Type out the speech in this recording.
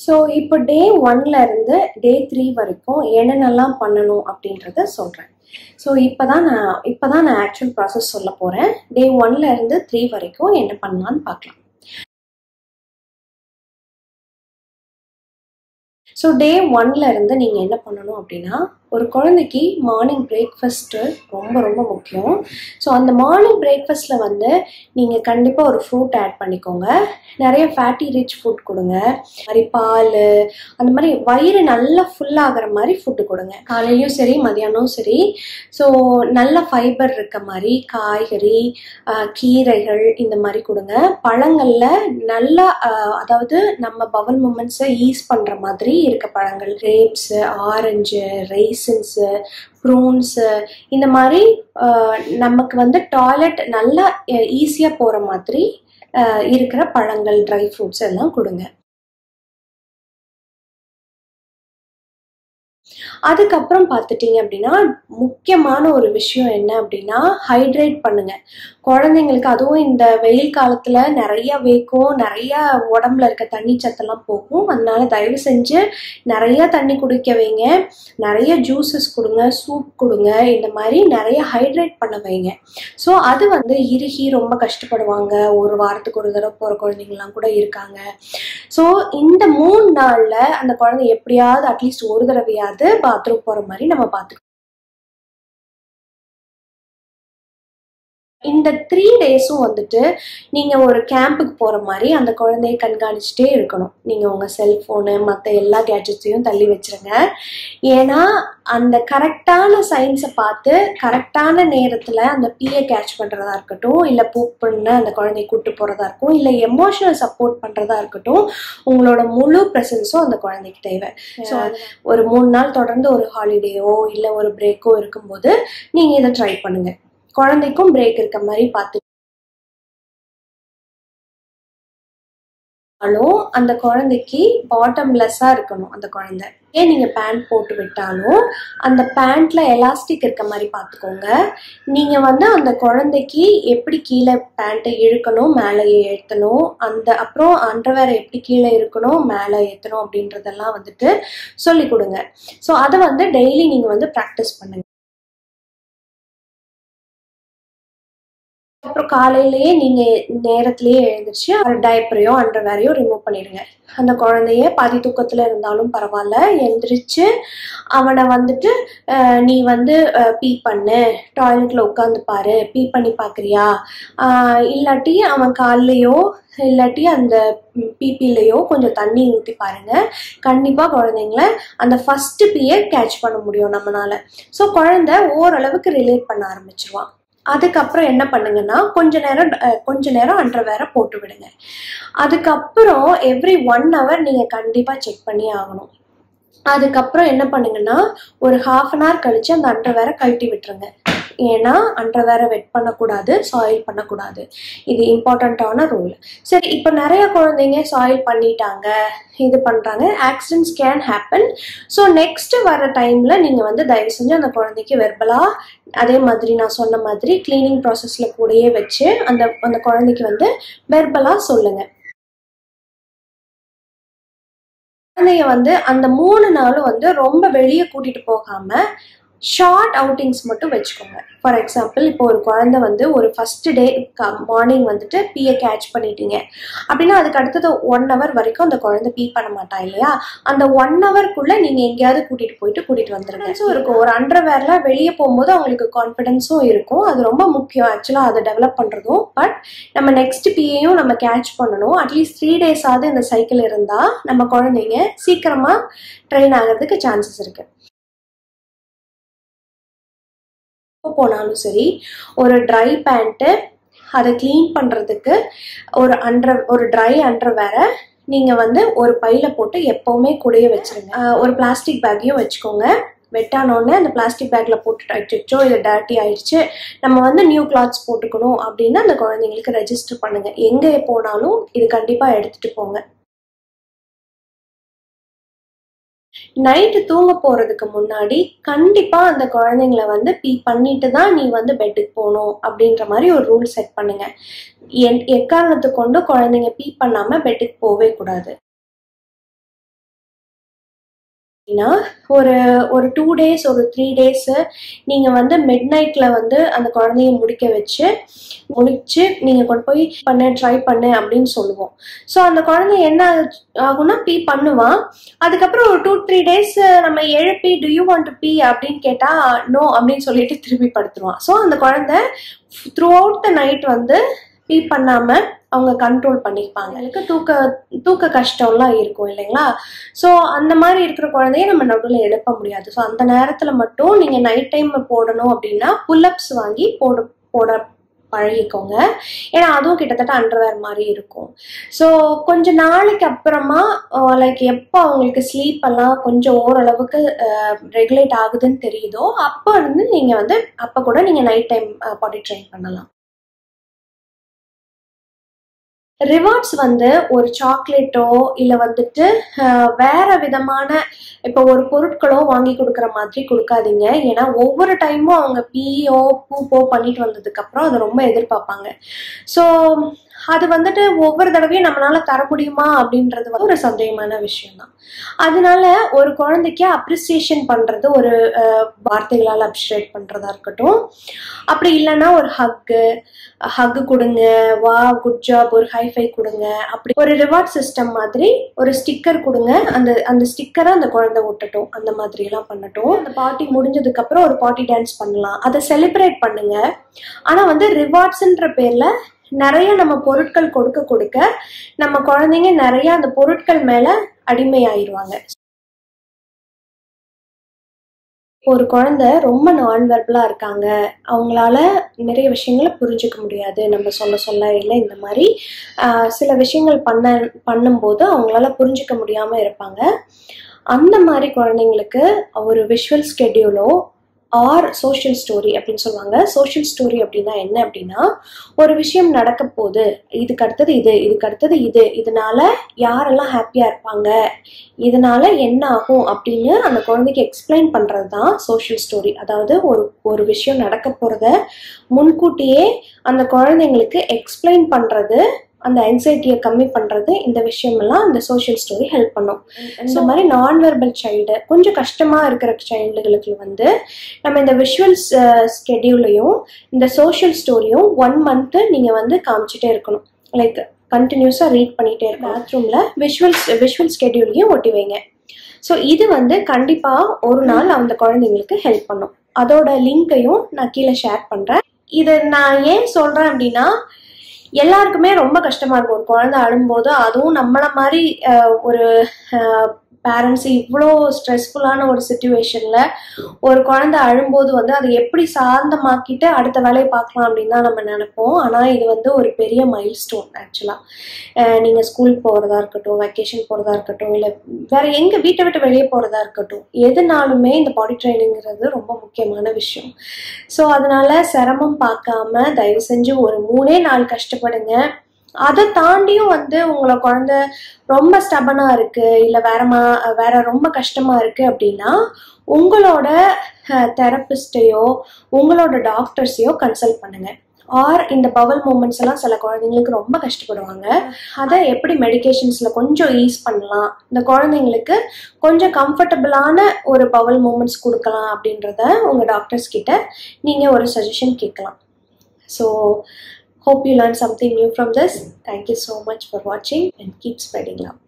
So இப்போ டே ஒன்ல இருந்து டே த்ரீ வரைக்கும் என்னென்னலாம் பண்ணணும் அப்படின்றத சொல்கிறேன் ஸோ இப்போ தான் நான் இப்போ தான் நான் ஆக்சுவல் ப்ராசஸ் சொல்ல போகிறேன் டே ஒன்ல இருந்து த்ரீ வரைக்கும் என்ன பண்ணலான்னு பார்க்கலாம். ஸோ டே ஒன்ல இருந்து நீங்கள் என்ன பண்ணணும் அப்படின்னா ஒரு குழந்தைக்கு மார்னிங் பிரேக்ஃபாஸ்ட்டு ரொம்ப ரொம்ப முக்கியம். ஸோ அந்த மார்னிங் பிரேக்ஃபாஸ்ட்டில் வந்து நீங்கள் கண்டிப்பாக ஒரு ஃப்ரூட் ஆட் பண்ணிக்கோங்க. நிறைய ஃபேட்டி ரிச் ஃபுட் கொடுங்க. மாதிரி பால் அந்த மாதிரி வயிறு நல்லா ஃபுல்லாகிற மாதிரி ஃபுட்டு கொடுங்க. காலையிலையும் சரி மதியானமும் சரி. ஸோ நல்ல ஃபைபர் இருக்க மாதிரி காய்கறி கீரைகள் இந்த மாதிரி கொடுங்க. பழங்களில் நல்லா அதாவது நம்ம பவல் மூமெண்ட்ஸை ஈஸ் பண்ணுற மாதிரி இருக்க பழங்கள் grapes orange rice raisins prunes இந்த மாதிரி நமக்கு வந்து டாய்லெட் நல்லா ஈஸியாக போகிற மாதிரி இருக்கிற பழங்கள் ட்ரை ஃப்ரூட்ஸ் எல்லாம் கொடுங்க. அதுக்கப்புறம் பார்த்துட்டிங்க அப்படின்னா முக்கியமான ஒரு விஷயம் என்ன அப்படின்னா ஹைட்ரேட் பண்ணுங்க. குழந்தைங்களுக்கு அதுவும் இந்த வெயில் காலத்தில் நிறைய வேக்கும் நிறைய உடம்புல இருக்க தண்ணி சத்தெல்லாம் போகும். அதனால தயவு செஞ்சு நிறைய தண்ணி குடிக்க வைங்க. நிறைய ஜூஸஸ் கொடுங்க சூப் கொடுங்க. இந்த மாதிரி நிறைய ஹைட்ரேட் பண்ண வைங்க. ஸோ அது வந்து இறுகி ரொம்ப கஷ்டப்படுவாங்க. ஒரு வாரத்துக்கு ஒரு தடவை போகிற குழந்தைங்கலாம் கூட இருக்காங்க. ஸோ இந்த மூணு நாளில் அந்த குழந்தை எப்படியாவது அட்லீஸ்ட் ஒரு தடவையாவது பாத்ரூம் போகிற மாதிரி நம்ம பார்த்துக்கணும் இந்த த்ரீ டேஸும் வந்துட்டு நீங்கள் ஒரு கேம்புக்கு போகிற மாதிரி அந்த குழந்தைய கண்காணிச்சுட்டே இருக்கணும். நீங்கள் உங்கள் செல்ஃபோனு மற்ற எல்லா கேட்ஜெட்ஸையும் தள்ளி வச்சுருங்க. ஏன்னா அந்த கரெக்டான சயின்ஸை பார்த்து கரெக்டான நேரத்தில் அந்த பிஏ கேட்ச் பண்ணுறதா இருக்கட்டும் இல்லை பூக் பண்ண அந்த குழந்தைய கூட்டு போகிறதா இருக்கும் இல்லை எமோஷனல் சப்போர்ட் பண்ணுறதா இருக்கட்டும் உங்களோட முழு ப்ரெசன்ஸும் அந்த குழந்தைக்கு தேவை ஸோ ஒரு மூணு நாள் தொடர்ந்து ஒரு ஹாலிடேயோ இல்லை ஒரு பிரேக்கோ இருக்கும்போது நீங்கள் இதை ட்ரை பண்ணுங்கள் குழந்தைக்கும் பிரேக் இருக்க மாதிரி பார்த்து அந்த குழந்தைக்கு பாட்டம்லெஸ்ஸாக இருக்கணும் அந்த குழந்தை. ஏன் நீங்கள் பேண்ட் போட்டு விட்டாலும் அந்த பேண்ட்டில் எலாஸ்டிக் இருக்க மாதிரி பார்த்துக்கோங்க. நீங்கள் வந்து அந்த குழந்தைக்கு எப்படி கீழே பேண்ட்டை இழுக்கணும் மேலே ஏற்றணும் அந்த அப்புறம் அண்டர்வேரை எப்படி கீழே இருக்கணும் மேலே ஏற்றணும் அப்படின்றதெல்லாம் வந்துட்டு சொல்லி கொடுங்க. ஸோ அதை வந்து டெய்லி நீங்கள் வந்து ப்ராக்டிஸ் பண்ணுங்க. அப்புறம் காலையிலேயே நீங்கள் நேரத்திலேயே எழுந்திரிச்சு டயப்பரையோ அண்டர்வேரையோ ரிமூவ் பண்ணிடுங்க. அந்த குழந்தைய பாதி தூக்கத்தில் இருந்தாலும் பரவாயில்ல எழுந்திரிச்சு அவனை வந்துட்டு நீ வந்து பீ பண்ணு. டாய்லெட்டில் உட்காந்து பாரு. பீ பண்ணி பார்க்குறியா? இல்லாட்டி அவன் கால்லையோ இல்லாட்டி அந்த பிபிலையோ கொஞ்சம் தண்ணி ஊற்றி பாருங்க. கண்டிப்பாக குழந்தைங்கள அந்த ஃபஸ்ட்டு பீயை கேட்ச் பண்ண முடியும் நம்மளால ஸோ குழந்தை ஓரளவுக்கு ரிலேட் பண்ண ஆரம்பிச்சிருவான். அதுக்கப்புறம் என்ன பண்ணுங்கன்னா கொஞ்ச நேரம் கொஞ்ச நேரம் அண்டர்வேரை போட்டு விடுங்க. அதுக்கப்புறம் எவ்ரி ஒன் ஹவர் நீங்கள் கண்டிப்பாக செக் பண்ணி ஆகணும். அதுக்கப்புறம் என்ன பண்ணுங்கன்னா ஒரு ஹாஃப் அன் ஹவர் கழிச்சு அந்த அண்டர்வேரை கழட்டி விட்டுருங்க. ஏன்னா அண்டர்வேரை வெட் பண்ணக்கூடாது சாயில் பண்ணக்கூடாது. இது இம்பார்ட்டண்ட்டான ரூல் சரி இப்போ நிறைய குழந்தைங்க சாயில் பண்ணிட்டாங்க இது பண்ணுறாங்க accidents can happen so next வர டைமில் நீங்கள் வந்து தயவு செஞ்சு அந்த குழந்தைக்கு வெர்பலாக அதே மாதிரி நான் சொன்ன மாதிரி கிளீனிங் ப்ராசஸில் கூடயே வச்சு அந்த அந்த குழந்தைக்கு வந்து வெர்பலாக சொல்லுங்கள் குழந்தைய வந்து அந்த மூணு நாளும் வந்து ரொம்ப வெளியே கூட்டிட்டு போகாம ஷார்ட் அவுட்டிங்ஸ் மட்டும் வச்சுக்கோங்க. ஃபார் எக்ஸாம்பிள் இப்போ ஒரு குழந்தை வந்து ஒரு ஃபர்ஸ்ட் டே மார்னிங் வந்துட்டு பீயை கேட்ச் பண்ணிட்டீங்க. அப்படின்னா அதுக்கு அடுத்தது ஒன் ஹவர் வரைக்கும் அந்த குழந்தை பீ பண்ண மாட்டா இல்லையா? அந்த ஒன் ஹவர்க்குள்ள நீங்க எங்கேயாவது கூட்டிட்டு போயிட்டு கூட்டிட்டு வந்துருங்க. ஸோ இருக்கும். ஒரு அண்டர்வேர்ல வெளியே போகும்போது அவங்களுக்கு கான்ஃபிடென்ஸும் இருக்கும். அது ரொம்ப முக்கியம். ஆக்சுவலாக அதை டெவலப் பண்ணுறதும் பட் நம்ம நெக்ஸ்ட் பிஏயும் நம்ம கேட்ச் பண்ணணும். அட்லீஸ்ட் த்ரீ டேஸாவது இந்த சைக்கிள் இருந்தால் நம்ம குழந்தைங்க சீக்கிரமாக ட்ரெயின் ஆகிறதுக்கு சான்சஸ் இருக்கு. போனாலும் சரி ஒரு ட்ரை பேண்ட்டு அதை க்ளீன் பண்ணுறதுக்கு ஒரு அண்டர் ஒரு ட்ரை அண்டர் வேற நீங்கள் வந்து ஒரு பையில் போட்டு எப்போவுமே கூடயே வச்சுருங்க. ஒரு பிளாஸ்டிக் பேக்கையும் வச்சுக்கோங்க. வெட்டானோடனே அந்த பிளாஸ்டிக் பேக்கில் போட்டுட்டு அடிச்சோ இது டர்ட்டி ஆயிடுச்சு நம்ம வந்து நியூ கிளாத்ஸ் போட்டுக்கணும் அப்படின்னா அந்த குழந்தைங்களுக்கு ரெஜிஸ்டர் பண்ணுங்கள் எங்கே போனாலும் இது கண்டிப்பாக எடுத்துகிட்டு போங்க. நைட்டு தூங்க போறதுக்கு முன்னாடி கண்டிப்பா அந்த குழந்தைங்கள வந்து பீ பண்ணிட்டு தான் நீ வந்து பெட்டுக்கு போகணும் அப்படின்ற மாதிரி ஒரு ரூல் செட் பண்ணுங்க. எக்காரணத்தை கொண்டு குழந்தைங்க பீ பண்ணாம பெட்டுக்கு போகவே கூடாது. அப்படின்னா ஒரு ஒரு டூ டேஸ் ஒரு த்ரீ டேஸு நீங்கள் வந்து மிட் நைட்டில் வந்து அந்த குழந்தைய முடிக்க வச்சு முடிச்சு நீங்கள் கொண்டு போய் பண்ணு ட்ரை பண்ணு அப்படின்னு சொல்லுவோம். ஸோ அந்த குழந்தை என்ன ஆகும்னா பீ பண்ணுவான் அதுக்கப்புறம் ஒரு டூ த்ரீ டேஸ் நம்ம எழுப்பி do you want to pee அப்படின்னு கேட்டால் நோ அப்படின்னு சொல்லிட்டு திருப்பி படுத்துருவான் ஸோ அந்த குழந்தை த்ரூ அவுட் த நைட் வந்து பீ பண்ணாமல் அவங்க கண்ட்ரோல் பண்ணிப்பாங்க. எனக்கு தூக்க தூக்க கஷ்டம்லாம் இருக்கும் இல்லைங்களா? ஸோ அந்த மாதிரி இருக்கிற குழந்தைய நம்ம நடுவில் எழுப்ப முடியாது. ஸோ அந்த நேரத்தில் மட்டும் நீங்கள் நைட் டைம் போடணும் அப்படின்னா புல்லப்ஸ் வாங்கி போட போட பழகிக்கோங்க. ஏன்னா அதுவும் கிட்டத்தட்ட அண்டர்வேர் மாதிரி இருக்கும். ஸோ கொஞ்ச நாளைக்கு அப்புறமா லைக் எப்போ அவங்களுக்கு ஸ்லீப் எல்லாம் கொஞ்சம் ஓரளவுக்கு ரெகுலேட் ஆகுதுன்னு தெரியுதோ அப்போ வந்து நீங்கள் வந்து அப்போ கூட நீங்கள் நைட் டைம் பாடி ட்ரெயின் பண்ணலாம். ரிவார்ட்ஸ் வந்து ஒரு சாக்லேட்டோ இல்லை வந்துட்டு வேற விதமான இப்போ ஒரு பொருட்களோ வாங்கி கொடுக்குற மாதிரி கொடுக்காதீங்க. ஏன்னா ஒவ்வொரு டைமும் அவங்க பீயோ பூப்போ பண்ணிட்டு வந்ததுக்கப்புறம் அதை ரொம்ப எதிர்பார்ப்பாங்க. ஸோ அது வந்துட்டு ஒவ்வொரு தடவையும் நம்மளால தர முடியுமா அப்படின்றது வந்து ஒரு சந்தேகமான விஷயம்தான். அதனால ஒரு குழந்தைக்கு அப்ரிசியேஷன் பண்றது ஒரு வார்த்தைகளால் அப்ரிஷியேட் பண்றதா இருக்கட்டும். அப்படி இல்லைன்னா ஒரு ஹக்கு ஹக்கு கொடுங்க வா குட் ஜாப் ஒரு ஹைஃபை கொடுங்க. அப்படி ஒரு ரிவார்ட் சிஸ்டம் மாதிரி ஒரு ஸ்டிக்கர் கொடுங்க. அந்த அந்த ஸ்டிக்கரை அந்த குழந்தை விட்டட்டும் அந்த மாதிரி எல்லாம் பண்ணட்டும். அந்த பார்ட்டி முடிஞ்சதுக்கு அப்புறம் ஒரு பார்ட்டி டான்ஸ் பண்ணலாம். அதை செலிப்ரேட் பண்ணுங்க. ஆனா வந்து ரிவார்ட்ஸ்ன்ற பேர்ல நிறைய நம்ம பொருட்கள் கொடுக்க கொடுக்க நம்ம குழந்தைங்க நிறைய அந்த பொருட்கள் மேல அடிமையாயிருவாங்க. ஒரு குழந்தை ரொம்ப நான் இருக்காங்க. அவங்களால நிறைய விஷயங்களை புரிஞ்சுக்க முடியாது. நம்ம சொல்ல சொல்ல இல்லை இந்த மாதிரி ஆஹ், சில விஷயங்கள் பண்ண பண்ணும்போது அவங்களால புரிஞ்சுக்க முடியாம இருப்பாங்க. அந்த மாதிரி குழந்தைங்களுக்கு ஒரு விஷுவல் ஸ்கெடியூலோ ஆர் சோஷியல் ஸ்டோரி அப்படின்னு சொல்லுவாங்க. சோஷியல் ஸ்டோரி அப்படின்னா என்ன அப்படின்னா ஒரு விஷயம் நடக்க போகுது. இதுக்கு அடுத்தது இது இதுக்கு அடுத்தது இது. இதனால யாரெல்லாம் ஹாப்பியா இருப்பாங்க? இதனால என்ன ஆகும் அப்படின்னு அந்த குழந்தைக்கு எக்ஸ்பிளைன் பண்றது தான் சோஷியல் ஸ்டோரி அதாவது ஒரு ஒரு விஷயம் நடக்க போறத முன்கூட்டியே அந்த குழந்தைங்களுக்கு எக்ஸ்பிளைன் பண்றது அந்த ஆங்ஸைட்டியை கம்மி பண்றது இந்த விஷயமெல்லாம் அந்த சோஷியல் ஸ்டோரி ஹெல்ப் பண்ணும். இந்த மாதிரி நான் வெர்பல் சைல்டு கொஞ்சம் கஷ்டமா இருக்கிற சைல்டுகளுக்கு வந்து நம்ம இந்த விஷுவல் ஸ்கெடியூலையும் இந்த சோஷியல் ஸ்டோரியும் ஒன் மந்த்து நீங்க வந்து காமிச்சிட்டே இருக்கணும். லைக் கண்டினியூஸாக ரீட் பண்ணிட்டே இருக்கணும். பாத்ரூமில் விஷுவல் விஷுவல் ஸ்கெடியூலையும் ஒட்டி வைங்க. ஸோ இது வந்து கண்டிப்பாக ஒரு நாள் அந்த குழந்தைங்களுக்கு ஹெல்ப் பண்ணும். அதோட லிங்க்கையும் நான் கீழே ஷேர் பண்ணுறேன் இது நான் ஏன் சொல்கிறேன் அப்படின்னா எல்லாருக்குமே ரொம்ப கஷ்டமா இருக்கும். ஒரு குழந்தை அழும்போது அதுவும் நம்மள மாதிரி ஒரு பேரண்ட்ஸ் இவ்வளோ ஸ்ட்ரெஸ்ஃபுல்லான ஒரு சுச்சுவேஷனில் ஒரு குழந்தை அழும்போது வந்து அதை எப்படி சார்ந்தமாக்கிட்டு அடுத்த வேலையை பார்க்கலாம் அப்படின்னு தான் நம்ம நினைப்போம். ஆனால் இது வந்து ஒரு பெரிய மைல் ஸ்டோன் ஆக்சுவலாக நீங்கள் ஸ்கூல் போகிறதா இருக்கட்டும் வெக்கேஷன் போகிறதா இருக்கட்டும் இல்லை வேறு எங்கே வீட்டை விட்டு வெளியே போகிறதா இருக்கட்டும் எதுனாலுமே இந்த பாடி ட்ரைனிங்கிறது ரொம்ப முக்கியமான விஷயம். ஸோ அதனால சிரமம் பார்க்காம தயவு செஞ்சு ஒரு மூணே நாள் கஷ்டப்படுங்க. அதை தாண்டியும் வந்து உங்களை குழந்தை ரொம்ப ஸ்டபனா இருக்கு இல்லை வேற மா வேற ரொம்ப கஷ்டமா இருக்கு அப்படின்னா உங்களோட தெரப்பிஸ்டையோ உங்களோட டாக்டர்ஸையோ கன்சல்ட் பண்ணுங்க. ஆர் இந்த பவல் மூமெண்ட்ஸ் எல்லாம் சில குழந்தைங்களுக்கு ரொம்ப கஷ்டப்படுவாங்க. அதை எப்படி மெடிகேஷன்ஸில் கொஞ்சம் ஈஸ் பண்ணலாம். இந்த குழந்தைங்களுக்கு கொஞ்சம் கம்ஃபர்டபுளான ஒரு பவல் மூமெண்ட்ஸ் கொடுக்கலாம் அப்படின்றத உங்கள் டாக்டர்ஸ் கிட்ட நீங்கள் ஒரு சஜஷன் கேட்கலாம். So hope you learned something new from this. Thank you so much for watching and keep spreading love